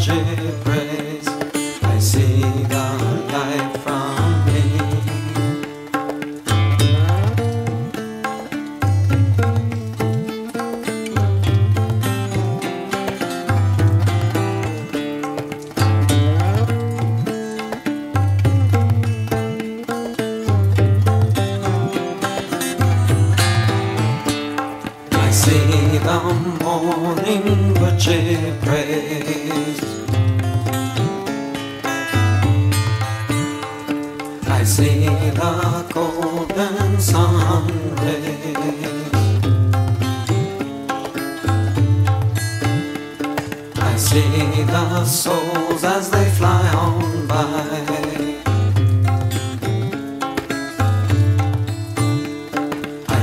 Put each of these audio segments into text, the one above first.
magic rain. noche prays. I see the golden sun I see the souls as they fly on by.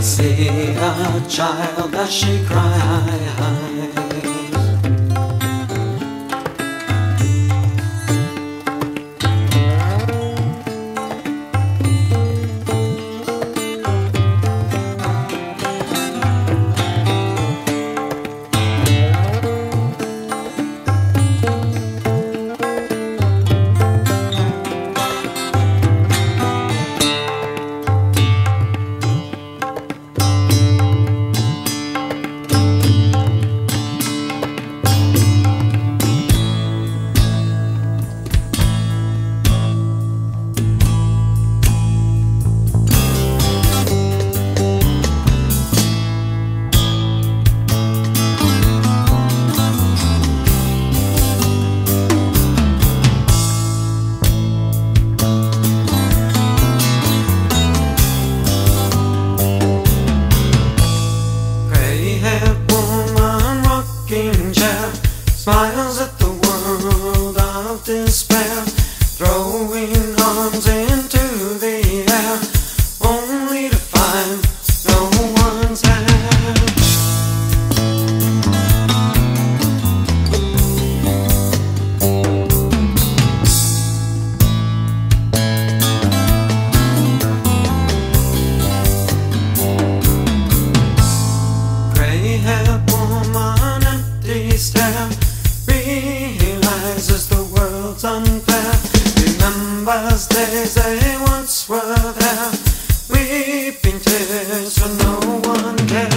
see a child as she cries. Realizes the world's unfair. Remembers days they once were there. Weeping tears for no one cares.